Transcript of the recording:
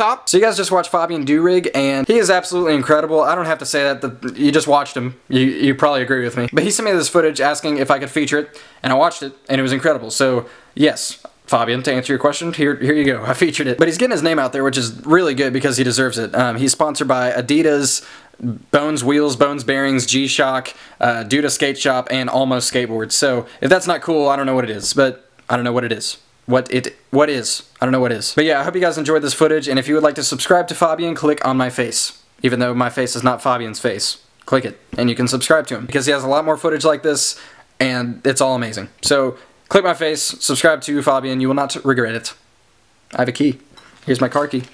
up. So you guys just watched Fabian Doerig, and he is absolutely incredible. I don't have to say that, the, you just watched him. You, you probably agree with me. But he sent me this footage asking if I could feature it, and I watched it, and it was incredible. So, yes, Fabian, to answer your question, here, here you go. I featured it. But he's getting his name out there, which is really good because he deserves it. Um, he's sponsored by Adidas, Bones Wheels, Bones Bearings, G-Shock, uh, Duda Skate Shop, and Almost Skateboards. So if that's not cool, I don't know what it is. But I don't know what it is. What it what is. I don't know what is. But yeah, I hope you guys enjoyed this footage, and if you would like to subscribe to Fabian, click on my face. Even though my face is not Fabian's face. Click it, and you can subscribe to him. Because he has a lot more footage like this, and it's all amazing. So, click my face, subscribe to Fabian, you will not regret it. I have a key. Here's my car key.